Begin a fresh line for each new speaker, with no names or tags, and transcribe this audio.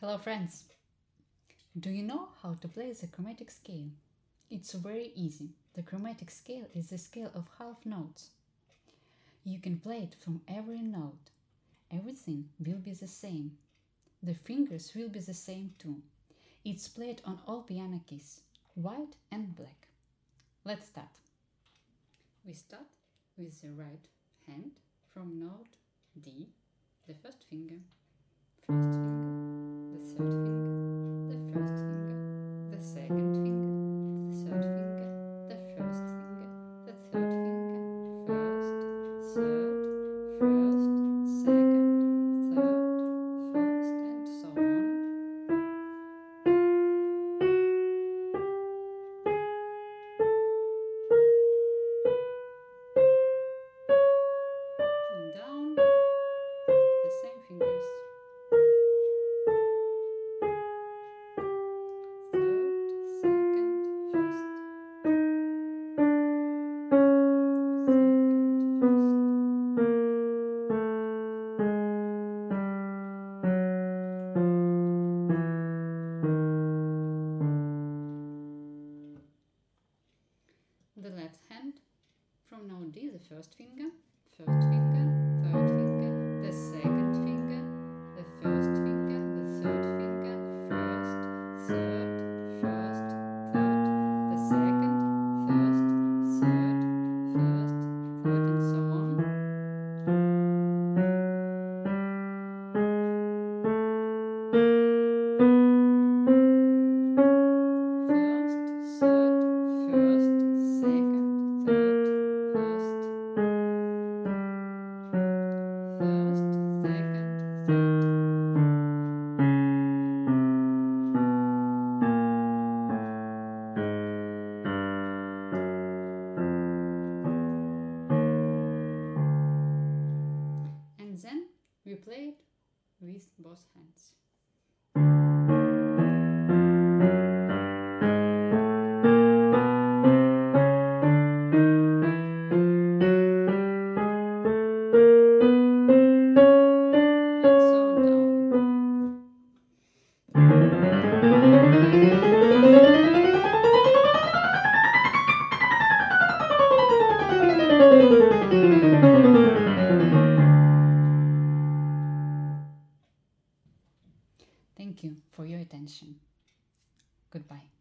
Hello friends! Do you know how to play the chromatic scale? It's very easy. The chromatic scale is the scale of half notes. You can play it from every note. Everything will be the same. The fingers will be the same too. It's played on all piano keys, white and black. Let's start. We start with the right hand from note D, the first finger, first finger, The left hand from note D, the first finger, first finger, play it with both hands. Thank you for your attention. Goodbye.